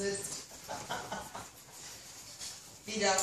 sitzt. Wieder.